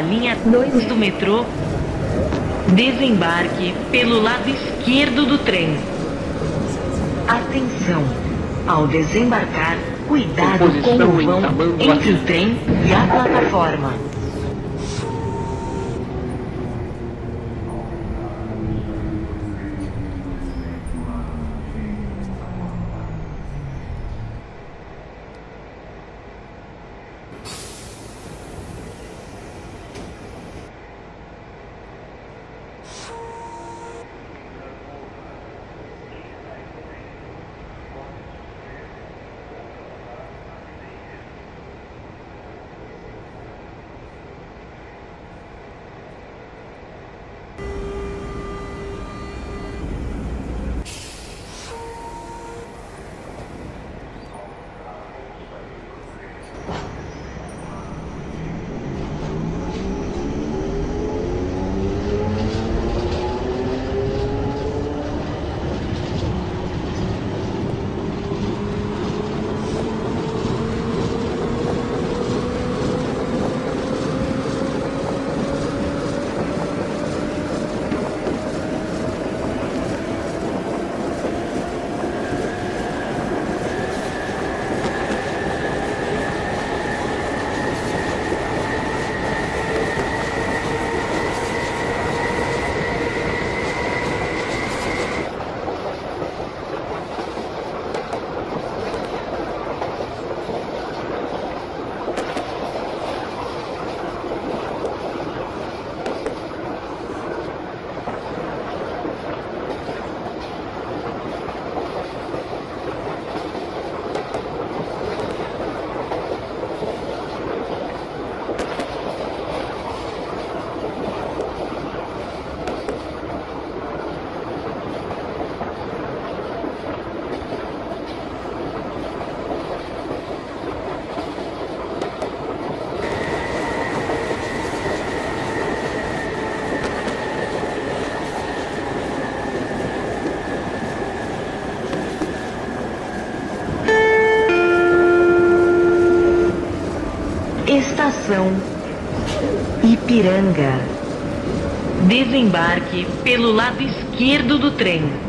Linha 2 do metrô. Desembarque pelo lado esquerdo do trem. Atenção! Ao desembarcar, cuidado com o vão entre o avião. trem e a plataforma. Ipiranga. Desembarque pelo lado esquerdo do trem.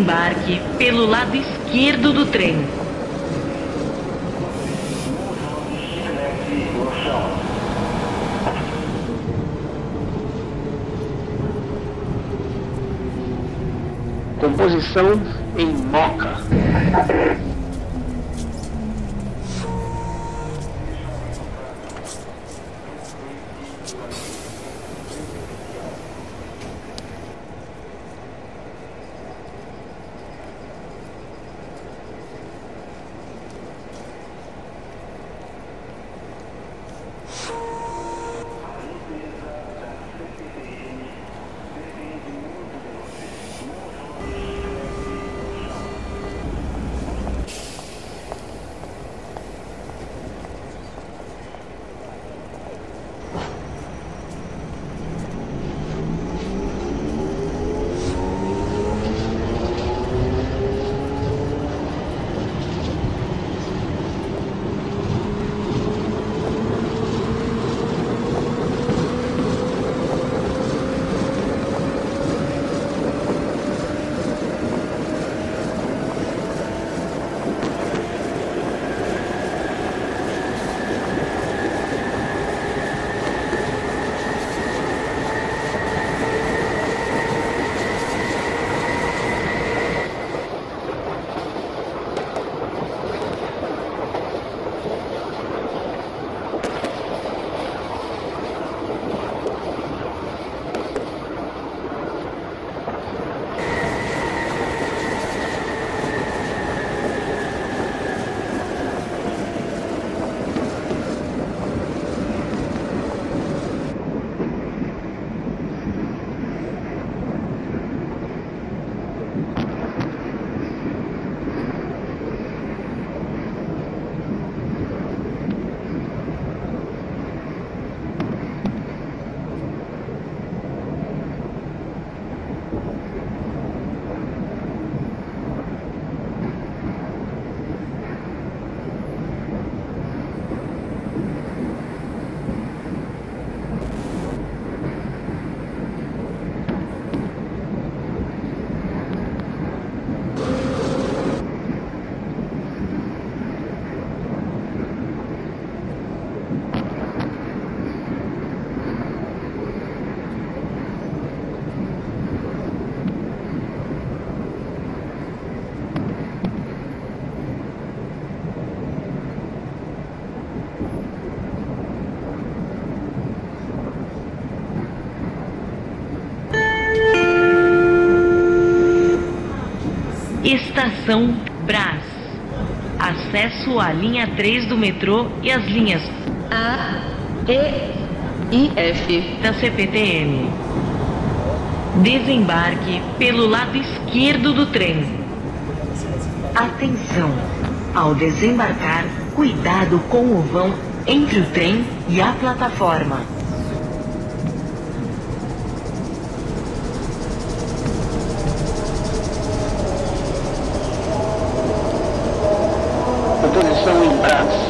Desembarque pelo lado esquerdo do trem. Composição em Moca. Estação Brás. Acesso à linha 3 do metrô e as linhas A, E e F. da CPTM. Desembarque pelo lado esquerdo do trem. Atenção! Ao desembarcar, cuidado com o vão entre o trem e a plataforma. Composição em Brás.